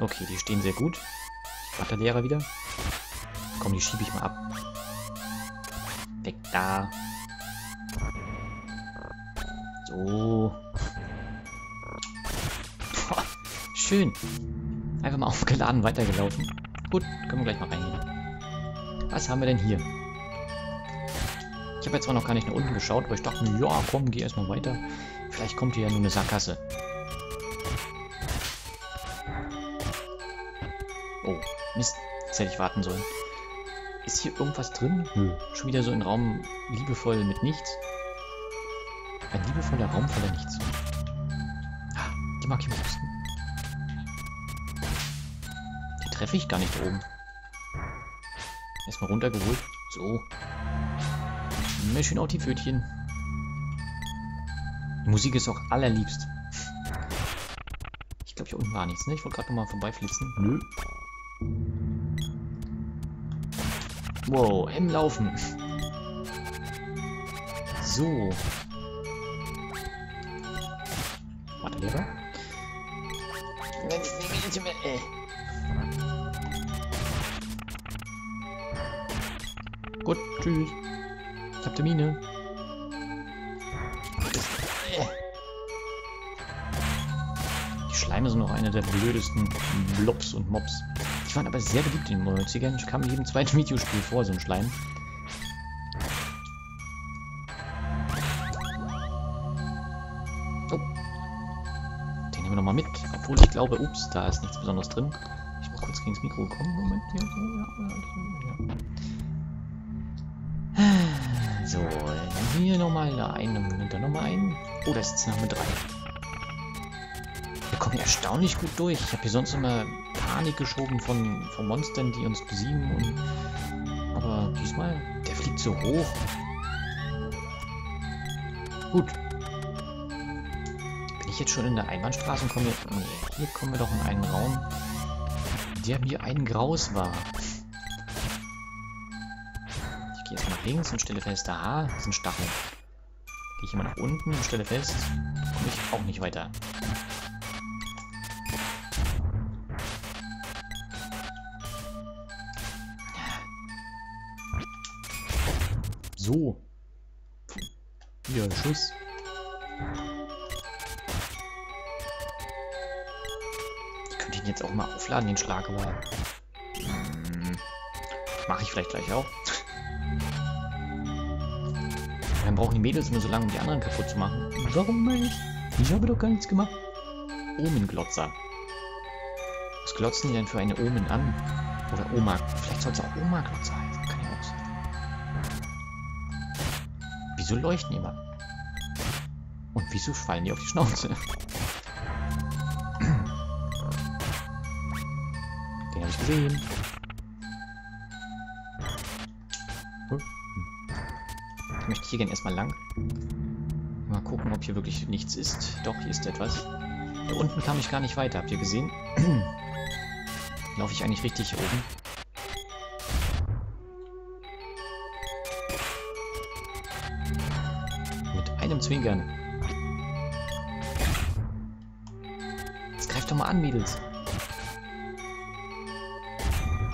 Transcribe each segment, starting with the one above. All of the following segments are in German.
Okay, die stehen sehr gut. Mathelehrer wieder. Komm, die schiebe ich mal ab. Weg da. So. Boah, schön. Einfach mal aufgeladen, weitergelaufen. Gut, können wir gleich mal reingehen. Was haben wir denn hier? Ich habe jetzt zwar noch gar nicht nach unten geschaut, aber ich dachte mir, ja, komm, geh erstmal weiter. Vielleicht kommt hier ja nur eine Sackgasse. Mist. Jetzt hätte ich warten sollen. Ist hier irgendwas drin? Nö. Schon wieder so ein Raum liebevoll mit nichts. Ein liebevoller Raum voller nichts. Ah, die mag ich am liebsten. Die treffe ich gar nicht da oben. Erstmal runtergeholt. So. Mehr schön auch die Pfötchen. Die Musik ist auch allerliebst. Ich glaube, hier unten war nichts, ne? Ich wollte gerade nochmal vorbeiflitzen. Nö. Wow, im Laufen. So. Warte, Lehrer. Gut, tschüss. Ich hab Termine. Die Schleime sind noch einer der blödesten Blobs und Mobs. Die waren aber sehr beliebt in den 90ern. Ich kam jedem zweiten Videospiel vor, so ein Schleim. Oh. Den nehmen wir nochmal mit. Obwohl ich glaube, ups, da ist nichts Besonderes drin. Ich muss kurz gegen das Mikro kommen. Moment. Ja, ja. So, dann hier nochmal einen, dann nochmal einen. Oh, da ist mit drei. Wir kommen hier erstaunlich gut durch. Ich habe hier sonst immer Panik geschoben von, von Monstern, die uns besiegen. Und, aber diesmal, der fliegt so hoch. Gut. Bin ich jetzt schon in der Einbahnstraße und komme jetzt... Nee, hier kommen wir doch in einen Raum, der mir ein Graus war. Ich gehe jetzt nach links und stelle fest, aha, das sind Stacheln. Gehe ich immer nach unten und stelle fest, komme ich auch nicht weiter. So. Hier, Schuss. Ich könnte ihn jetzt auch mal aufladen, den Schlag, aber... Hm, Mache ich vielleicht gleich auch. Dann brauchen die Mädels nur so lange, um die anderen kaputt zu machen. Warum nicht? Ich habe doch gar nichts gemacht. Omenglotzer. Was glotzen die denn für eine Omen an? Oder Oma. Vielleicht soll es auch Oma-Glotzer Wieso leuchten immer? Und wieso fallen die auf die Schnauze? Den habe ich gesehen. Ich möchte hier gerne erstmal lang. Mal gucken, ob hier wirklich nichts ist. Doch, hier ist etwas. Da unten kam ich gar nicht weiter. Habt ihr gesehen? Laufe ich eigentlich richtig oben? Einem Zwinkern. Jetzt greift doch mal an, Mädels.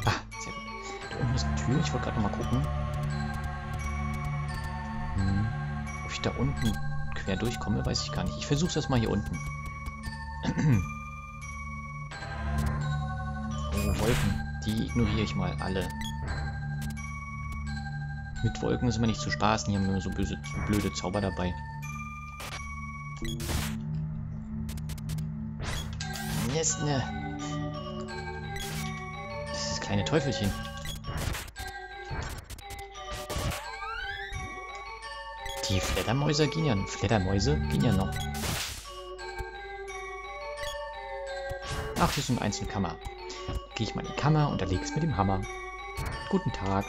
Ah, sehr gut. Da unten ist eine Tür. Ich wollte gerade noch mal gucken. Hm. Ob ich da unten quer durchkomme, weiß ich gar nicht. Ich versuche es mal hier unten. oh, Wolken. Die ignoriere ich mal alle. Mit Wolken ist immer nicht zu spaßen. Hier haben wir so böse, blöde Zauber dabei. Mist, ne. Das ist das kleine Teufelchen. Die Fledermäuse gehen ja, Fledermäuse gehen ja noch. Ach, hier ist eine einzelne Kammer. Gehe ich mal in die Kammer und erlege es mit dem Hammer. Guten Tag.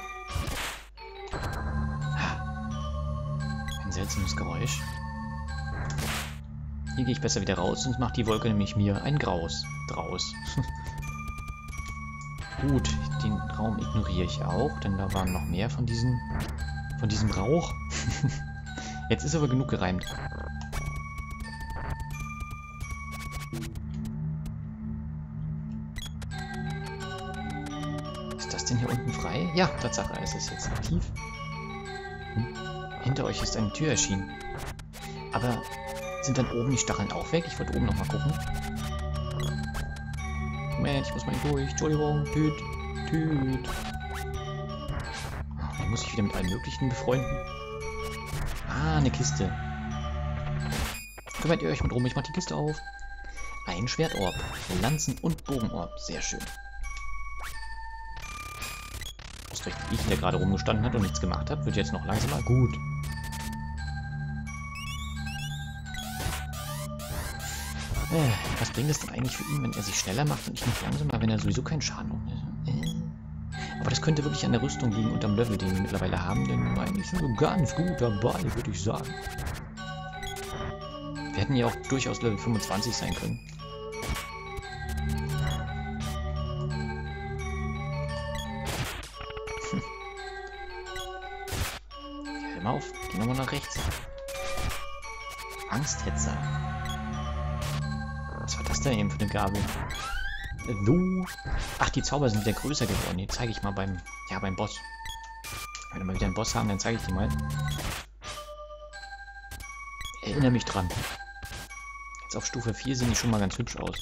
Ein seltsames Geräusch. Hier gehe ich besser wieder raus, sonst macht die Wolke nämlich mir ein Graus draus. Gut, den Raum ignoriere ich auch, denn da waren noch mehr von diesen, von diesem Rauch. Jetzt ist aber genug gereimt. Ist denn hier unten frei? Ja, Tatsache, es ist jetzt aktiv. Hm. Hinter euch ist eine Tür erschienen. Aber sind dann oben die Stacheln auch weg? Ich wollte oben nochmal gucken. Moment, ich muss mal durch. Entschuldigung. Tüt. Tüt. Oh, muss ich wieder mit allen möglichen befreunden. Ah, eine Kiste. Kümmert ihr euch mal drum, ich mach die Kiste auf. Ein Schwertorb, Lanzen- und Bogenorb. Sehr schön. Ausgerechnet ich, der gerade rumgestanden hat und nichts gemacht hat, wird jetzt noch langsamer. Gut. Was bringt es denn eigentlich für ihn, wenn er sich schneller macht und ich nicht langsamer, wenn er sowieso keinen Schaden macht? Äh. Aber das könnte wirklich an der Rüstung liegen und am Level, den wir mittlerweile haben, denn eigentlich sind wir ganz gut dabei, würde ich sagen. Wir hätten ja auch durchaus Level 25 sein können. Hm. Hör mal auf, geh nochmal nach rechts. Angsthetzer. Das denn eben für eine Gabel? Du. Ach, die Zauber sind wieder größer geworden. Die zeige ich mal beim, ja, beim Boss. Wenn wir mal wieder einen Boss haben, dann zeige ich die mal. Erinnere mich dran. Jetzt auf Stufe 4 sehen die schon mal ganz hübsch aus.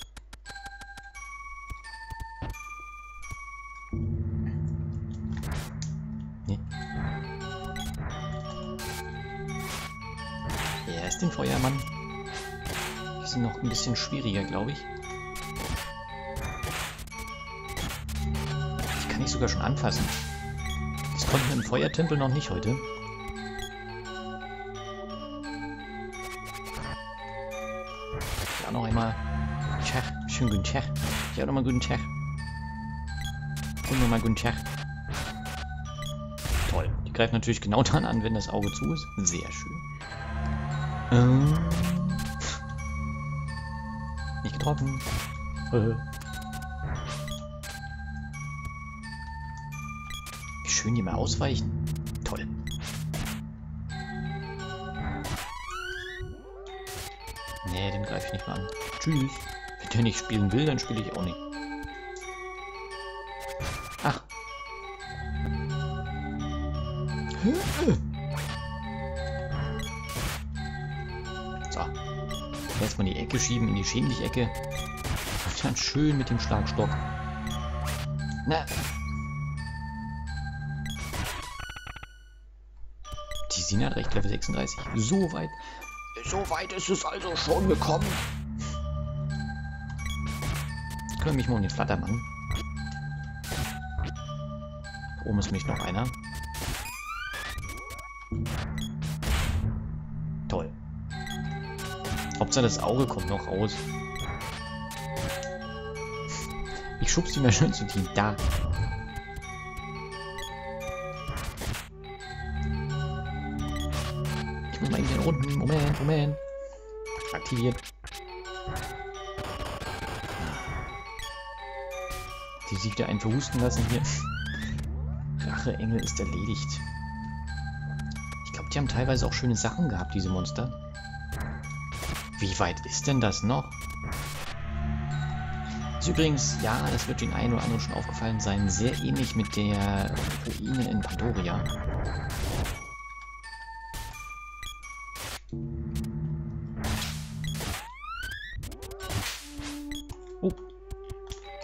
Ein bisschen schwieriger, glaube ich. Die kann ich sogar schon anfassen. Das konnten wir im Feuertempel noch nicht heute. Ja, noch einmal. Tja, schönen guten Tag. Ja, nochmal guten Tag. Und nochmal guten Tag. Toll. Die greift natürlich genau dann an, wenn das Auge zu ist. Sehr schön. Ähm. Nicht getroffen. Wie schön die mal ausweichen. Toll. Nee, den greife ich nicht mal an. Tschüss. Wenn der nicht spielen will, dann spiele ich auch nicht. Ach. Jetzt mal in die Ecke schieben, in die Schämlich-Ecke. Und dann schön mit dem Schlagstock. Na. Die Sina hat recht, Level 36. So weit. So weit ist es also schon gekommen. Ich kümmere mich mal um den Flattermann. Da oben ist nämlich noch einer. Hauptsache das Auge kommt noch raus. Ich schub's die mal schön zu Team. Da. Ich muss mal eben hier unten. Moment, Moment. Aktiviert. Die sich wieder einen verhusten lassen hier. Racheengel ist erledigt. Ich glaube, die haben teilweise auch schöne Sachen gehabt, diese Monster. Wie weit ist denn das noch? Ist übrigens, ja, das wird den einen oder anderen schon aufgefallen sein, sehr ähnlich mit der Ruine in Pandoria. Oh,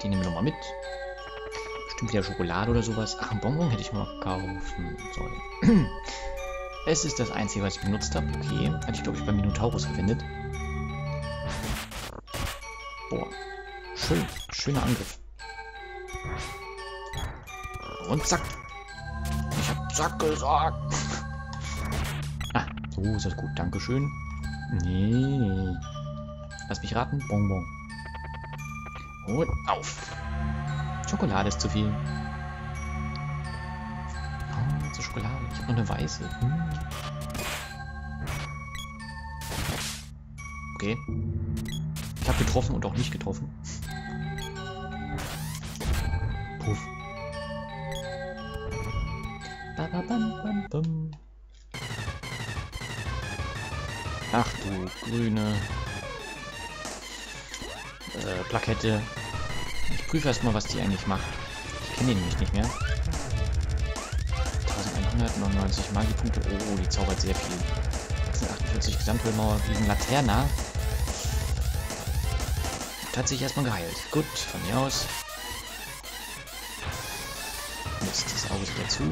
die nehmen wir nochmal mit. Bestimmt wieder Schokolade oder sowas. Ach, ein Bonbon hätte ich mal kaufen sollen. es ist das Einzige, was ich benutzt habe. Okay, hatte ich glaube ich beim Minotaurus verwendet. Boah, schön, schöner Angriff. Und zack. Ich hab zack gesagt. ah, so ist das gut. Dankeschön. Nee. Lass mich raten. Bonbon. Und auf. Schokolade ist zu viel. Oh, zur Schokolade. Ich habe noch eine weiße. Hm. Okay. Habe getroffen und auch nicht getroffen. Puff. Ba, ba, bam, bam, bam. Ach du grüne äh, Plakette. Ich prüfe erstmal, was die eigentlich macht. Ich kenne die nämlich nicht mehr. 199 Magiepunkte. Oh, die zaubert sehr viel. 648 Gesamthöhlmauer gegen Laterna. Hat sich erstmal geheilt. Gut, von mir aus. Jetzt das Auge wieder zu.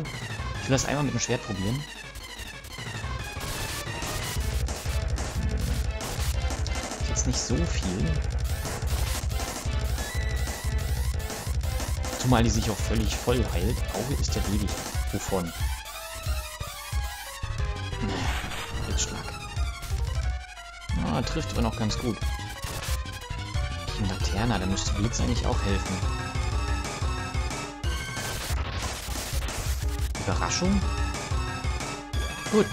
Ich will das einmal mit dem Schwert probieren. Jetzt nicht so viel. Zumal die sich auch völlig voll heilt. Auge ist ja ewig. Wovon? Blitzschlag. Ah, trifft aber noch ganz gut. Laterna, da müsste Blitz eigentlich auch helfen. Überraschung? Gut.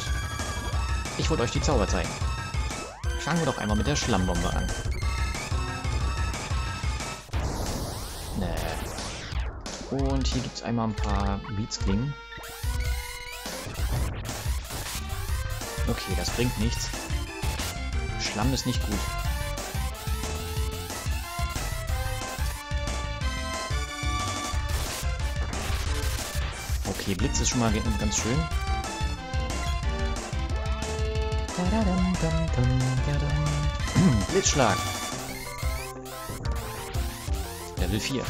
Ich wollte euch die Zauber zeigen. Fangen wir doch einmal mit der Schlammbombe an. Nee. Und hier gibt es einmal ein paar Beatsklingen. Okay, das bringt nichts. Schlamm ist nicht gut. Okay, Blitz ist schon mal ganz schön. Blitzschlag. Level 4.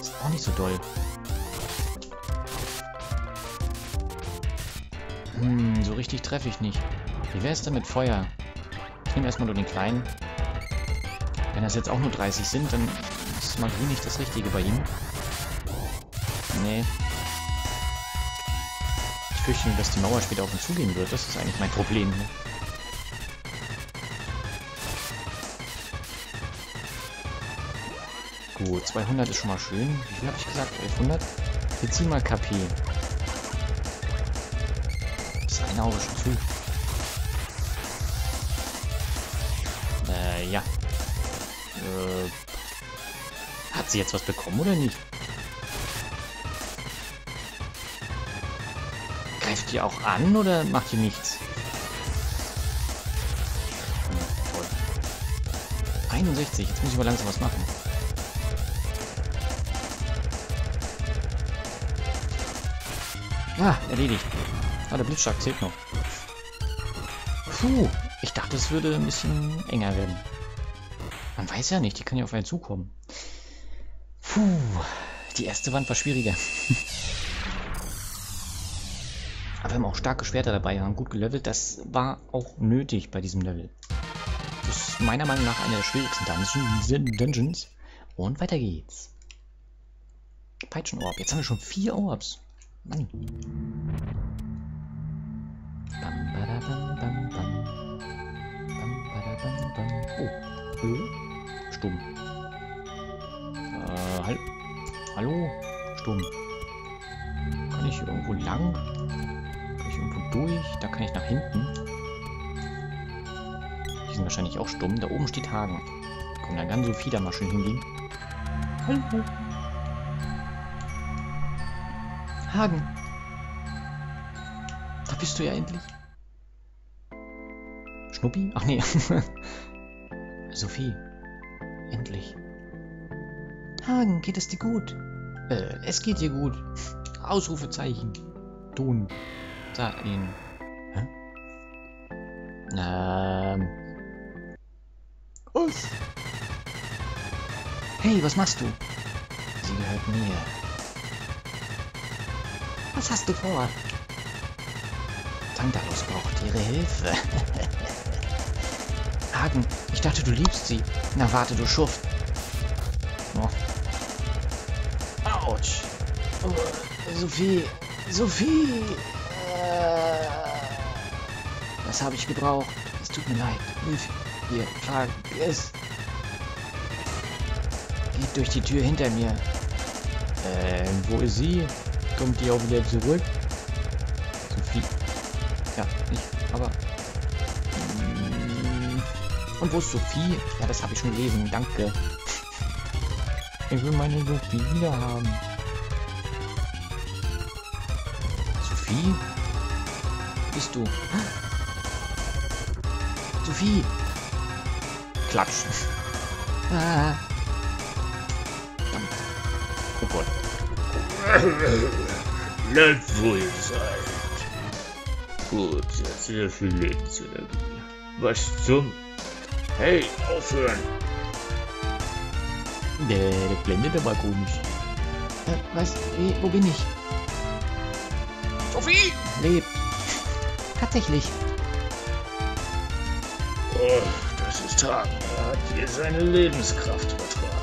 Ist auch nicht so doll. Hm, so richtig treffe ich nicht. Wie wäre es denn mit Feuer? Ich nehme erstmal nur den kleinen. Wenn das jetzt auch nur 30 sind, dann ist Magie nicht das Richtige bei ihm. Nee. Ich fürchte nur, dass die Mauer später auf ihn zugehen wird. Das ist eigentlich mein Problem. Ne? Gut, 200 ist schon mal schön. Wie viel habe ich gesagt? 1100? Wir ziehen mal KP. Ist ein Auge schon zu. Äh, ja. Äh, hat sie jetzt was bekommen oder nicht? Greift die auch an oder macht die nichts? Hm, toll. 61, jetzt muss ich mal langsam was machen. Ah, erledigt. Ah, der Blitzschlag zählt noch. Puh, ich dachte, es würde ein bisschen enger werden. Man weiß ja nicht, die kann ja auf einen zukommen. Puh, die erste Wand war schwieriger. Aber wir haben auch starke Schwerter dabei, haben gut gelevelt. Das war auch nötig bei diesem Level. Das ist meiner Meinung nach einer der schwierigsten Dungeons. Und weiter geht's. Peitschenorb. Jetzt haben wir schon vier Orbs. Mann. Bam, badabam, bam, bam. Bam, badabam, bam. Oh. Stumm. Äh, hall Hallo? Stumm. Kann ich irgendwo lang? Durch? Da kann ich nach hinten. Die sind wahrscheinlich auch stumm. Da oben steht Hagen. Komm, da kann Sophie da mal schön hingehen. Hallo. Hagen. Da bist du ja endlich. Schnuppi? Ach nee. Sophie. Endlich. Hagen, geht es dir gut? Äh, es geht dir gut. Ausrufezeichen. Tun. Sag ihn. Hä? Ähm. Was? Hey, was machst du? Sie gehört mir. Was hast du vor? Tantalus braucht ihre Hilfe. Hagen, ich dachte, du liebst sie. Na warte, du Schuft. Oh. Autsch. Oh, Sophie. Sophie. Äh, das habe ich gebraucht. Es tut mir leid. Hilf ihr. Vergiss. Geht durch die Tür hinter mir. Ähm, wo ist sie? Kommt die auch wieder zurück? Sophie. Ja, nicht, aber... Mm. Und wo ist Sophie? Ja, das habe ich schon gelesen. Danke. Ich will meine Sophie wieder haben. Sophie? Bist du? Sophie! Klatsch. Ah. Oh Gott. Bleibt, wo ihr seid. Gut, jetzt wieder viel Lebensenergie. Was zum... Hey, aufhören! Der, der blendet aber komisch. Äh, was? Wie, wo bin ich? Sophie! Lebt. Tatsächlich. Oh, das ist hart. Er hat hier seine Lebenskraft übertragen.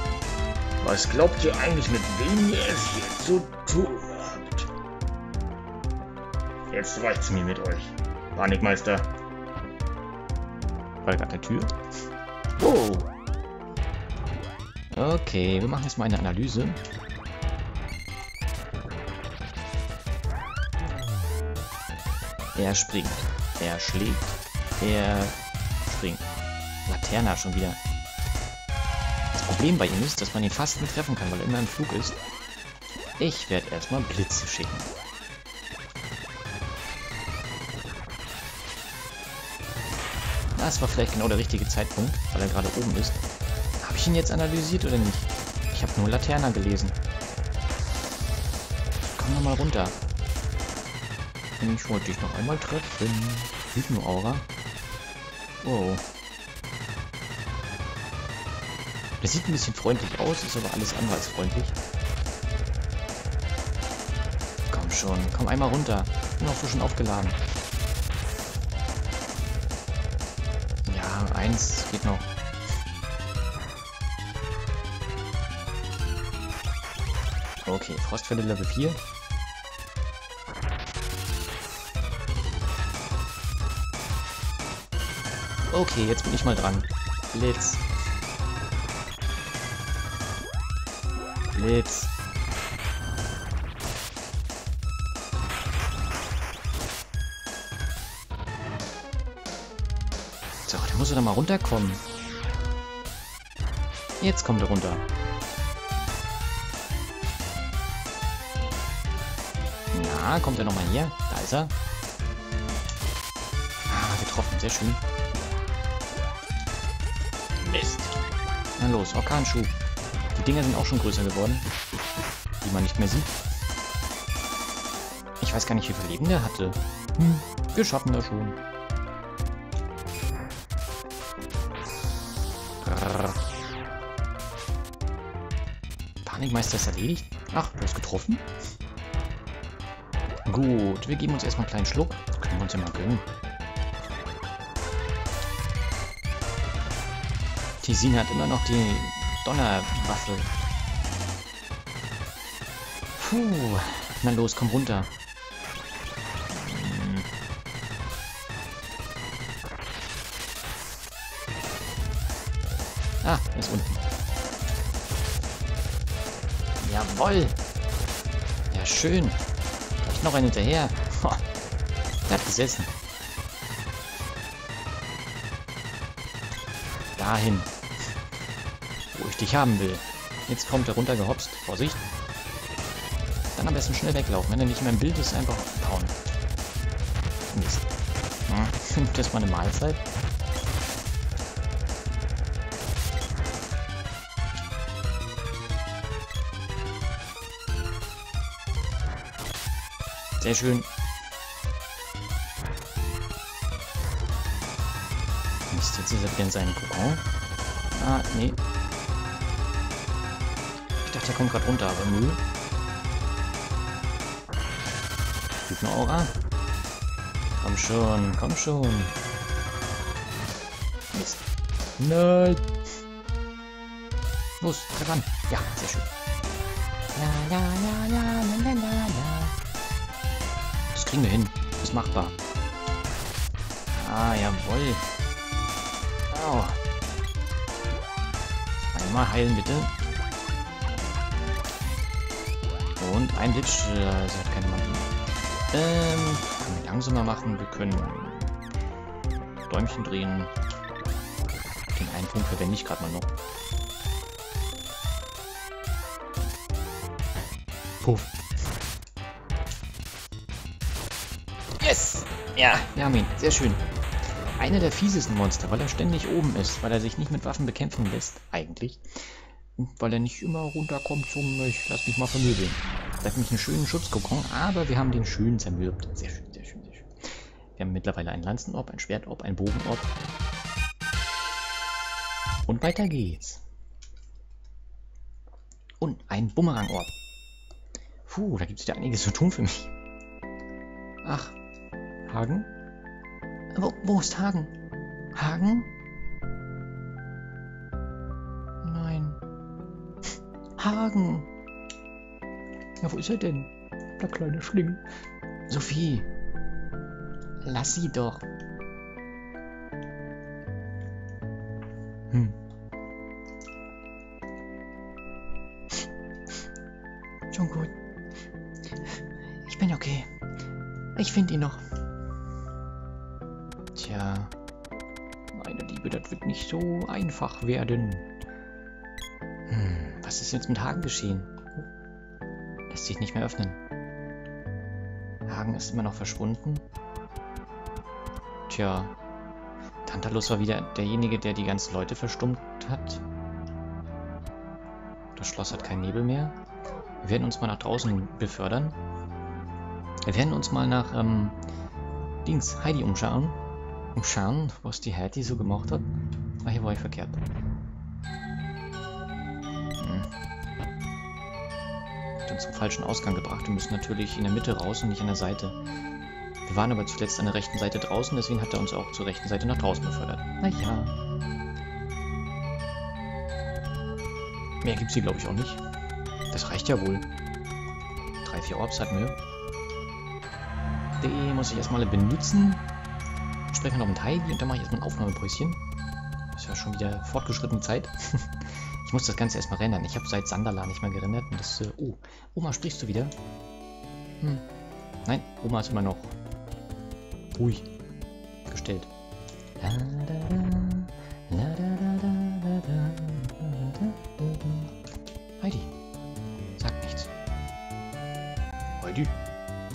Was glaubt ihr eigentlich, mit wem ihr es hier zu tun habt? Jetzt reicht's mir mit euch. Panikmeister. War gerade eine Tür? Oh. Okay, wir machen jetzt mal eine Analyse. Er springt. Er schlägt. Er springt. Laterna schon wieder. Das Problem bei ihm ist, dass man ihn fast nicht treffen kann, weil er immer im Flug ist. Ich werde erstmal Blitze schicken. Das war vielleicht genau der richtige Zeitpunkt, weil er gerade oben ist. Habe ich ihn jetzt analysiert oder nicht? Ich habe nur Laterna gelesen. Komm noch mal runter. Ich wollte dich noch einmal treffen. Hypno-Aura. Oh. Der sieht ein bisschen freundlich aus, ist aber alles andere als freundlich. Komm schon, komm einmal runter. Bin auch so schon aufgeladen. Ja, eins geht noch. Okay, Frostfälle Level 4. Okay, jetzt bin ich mal dran. Blitz. Blitz. So, der muss er dann mal runterkommen. Jetzt kommt er runter. Na, kommt er nochmal hier? Da ist er. Ah, getroffen. Sehr schön. Na los, Orkanschuh. Die Dinger sind auch schon größer geworden. Die man nicht mehr sieht. Ich weiß gar nicht, wie viel Leben der hatte. Hm, wir schaffen das schon. Brrr. Panikmeister ist erledigt. Ach, du hast getroffen? Gut, wir geben uns erstmal einen kleinen Schluck. Können wir uns ja mal gönnen. Tisin hat immer noch die Donnerwaffe. Puh. Na los, komm runter. Hm. Ah, er ist unten. Jawoll. Ja, schön. Vielleicht noch einen hinterher. Der hat gesessen. Dahin. Wo ich dich haben will. Jetzt kommt er runtergehopst. Vorsicht. Dann am besten schnell weglaufen. Wenn er nicht mehr im Bild ist, einfach hauen. Mist. Ja, das war eine Mahlzeit. Sehr schön. Wieder in seinen Kokon. Ah, nee. Ich dachte, er kommt gerade runter, aber nö. Hypno-Aura. Komm schon, komm schon. Mist. Nein. Los, greif an. Ja, sehr schön. La, la, la, la, la, la, la. Das kriegen wir hin. Das ist machbar. Ah, jawoll. Au. Einmal heilen, bitte. Und ein Glitch. Äh, sie hat keine Magie. Ähm, können wir langsamer machen. Wir können Däumchen drehen. Den einen Punkt verwende ich gerade mal noch. Puff. Yes! Ja, wir haben ihn. Sehr schön. Einer der fiesesten Monster, weil er ständig oben ist, weil er sich nicht mit Waffen bekämpfen lässt, eigentlich. Und weil er nicht immer runterkommt zum, ich lass mich mal vermöbeln. hat nämlich einen schönen Schutzkokon, aber wir haben den schön zermürbt. Sehr schön, sehr schön, sehr schön. Wir haben mittlerweile einen Lanzenorb, ein Schwertorb, ein Bogenorb. Und weiter geht's. Und ein Bumerangorb. Puh, da gibt es wieder einiges zu tun für mich. Ach, Hagen? Wo, wo ist Hagen? Hagen? Nein. Hagen! Ja, wo ist er denn? Der kleine Schlingel. Sophie! Lass sie doch. Hm. Schon gut. Ich bin okay. Ich finde ihn noch. Tja. Meine Liebe, das wird nicht so einfach werden. Hm, was ist jetzt mit Hagen geschehen? Lässt sich nicht mehr öffnen. Hagen ist immer noch verschwunden. Tja. Tantalus war wieder derjenige, der die ganzen Leute verstummt hat. Das Schloss hat keinen Nebel mehr. Wir werden uns mal nach draußen befördern. Wir werden uns mal nach ähm, Dings, Heidi umschauen. Umschauen, was die Heidi so gemacht hat. Ah, hier war ich verkehrt. Hm. Hat uns zum falschen Ausgang gebracht. Wir müssen natürlich in der Mitte raus und nicht an der Seite. Wir waren aber zuletzt an der rechten Seite draußen, deswegen hat er uns auch zur rechten Seite nach draußen befördert. Naja. Mehr gibt's hier, glaube ich, auch nicht. Das reicht ja wohl. Drei, vier Orbs hatten wir. Die muss ich erstmal benutzen. Sprechen noch mit Heidi und dann mache ich erstmal ein Aufnahmepäuschen. Das ist ja schon wieder fortgeschrittene Zeit. ich muss das Ganze erstmal rendern. Ich habe seit Sandala nicht mehr gerendert. Und das, äh, oh, Oma, sprichst du wieder? Hm. Nein, Oma ist immer noch ruhig gestellt. Heidi, sag nichts. Heidi,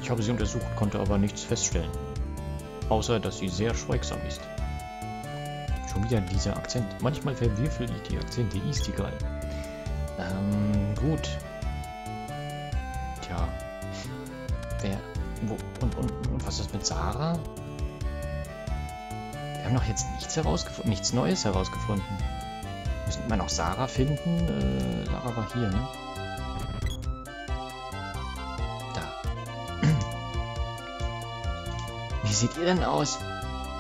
ich habe sie untersucht, konnte aber nichts feststellen. Außer, dass sie sehr schweigsam ist. Schon wieder dieser Akzent. Manchmal verwirfel ich die Akzente, ist egal. Ähm, gut. Tja. Wer wo, und, und, und was ist mit Sarah? Wir haben noch jetzt nichts herausgefunden, nichts Neues herausgefunden. Wir müssen immer noch Sarah finden. Äh, Sarah war hier, ne? Wie seht ihr denn aus?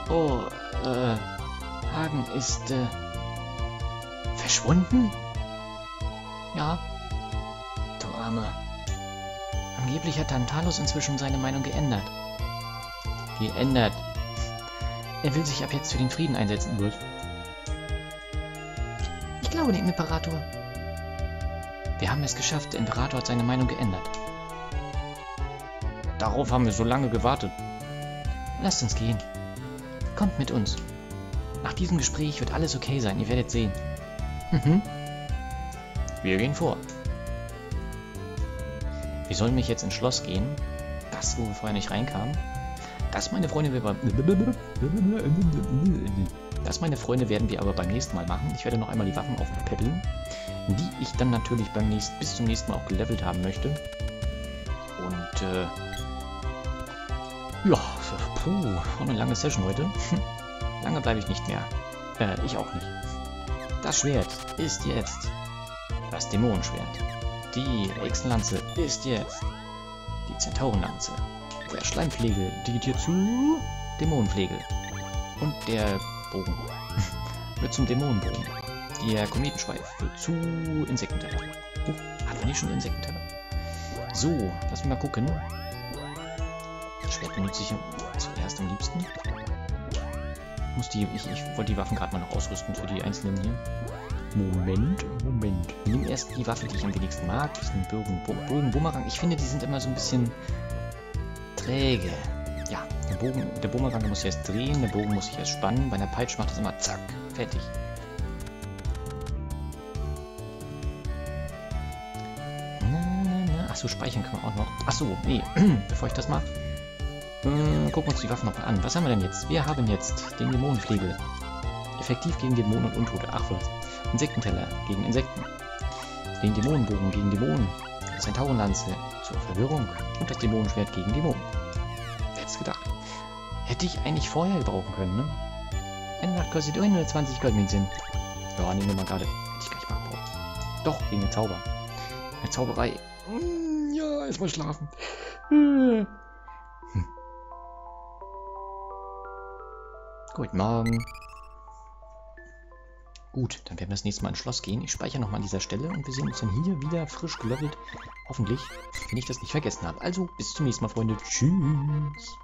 Oh, äh, Hagen ist, äh, verschwunden? Ja. Du Arme. Angeblich hat Tantalus inzwischen seine Meinung geändert. Geändert. Er will sich ab jetzt für den Frieden einsetzen, Wolf. Ich glaube dem Imperator. Wir haben es geschafft, der Imperator hat seine Meinung geändert. Darauf haben wir so lange gewartet. Lasst uns gehen. Kommt mit uns. Nach diesem Gespräch wird alles okay sein, ihr werdet sehen. Mhm. Wir gehen vor. Wir sollen mich jetzt ins Schloss gehen. Das, wo wir vorher nicht reinkamen. Das, meine Freunde, das, meine Freunde, werden wir aber beim nächsten Mal machen. Ich werde noch einmal die Waffen aufpeppeln, die ich dann natürlich beim nächsten, bis zum nächsten Mal auch gelevelt haben möchte. Und, äh, ja, puh, war eine lange Session heute. lange bleibe ich nicht mehr. Äh, ich auch nicht. Das Schwert ist jetzt das Dämonenschwert. Die Hexenlanze ist jetzt die Zentaurenlanze. Der Schleimpflegel digitiert zu Dämonenpflegel. Und der Bogen wird zum Dämonenbogen. Der Kometenschweif wird zu Insektenteller. Oh, hatten wir nicht schon Insektenteller? So, lass mich mal gucken. Das Schwert benutze ich zuerst am liebsten. Muss die, ich, ich wollte die Waffen gerade mal noch ausrüsten für die einzelnen hier. Moment, Moment. Nehmen erst die Waffe, die ich am wenigsten mag. Das ist ein Bogen, Bogen Bumerang. Ich finde, die sind immer so ein bisschen träge. Ja, der Bogen, der Bumerang muss erst drehen, der Bogen muss sich erst spannen. Bei einer Peitsche macht das immer zack, fertig. Achso, speichern können wir auch noch. Achso, nee, bevor ich das mache, äh, gucken wir uns die Waffen noch mal an. Was haben wir denn jetzt? Wir haben jetzt den Dämonenflegel. Effektiv gegen Dämonen und Untote. Ach was. Insektenteller gegen Insekten. Den Dämonenbogen gegen Dämonen. Zentaurenlanze zur Verwirrung und das Dämonenschwert gegen Dämonen. Wer hätte gedacht? Hätte ich eigentlich vorher gebrauchen können, ne? Eine Nacht kostet 120 Goldmünzen. Ja, nehmen wir mal gerade. Hätte ich gar nicht mal gebraucht. Doch, wegen der Zauber. Eine Zauberei. Hm, ja, erstmal schlafen. Guten Morgen. Gut, dann werden wir das nächste Mal ins Schloss gehen. Ich speichere nochmal an dieser Stelle und wir sehen uns dann hier wieder frisch gelevelt. Hoffentlich, wenn ich das nicht vergessen habe. Also, bis zum nächsten Mal, Freunde. Tschüss.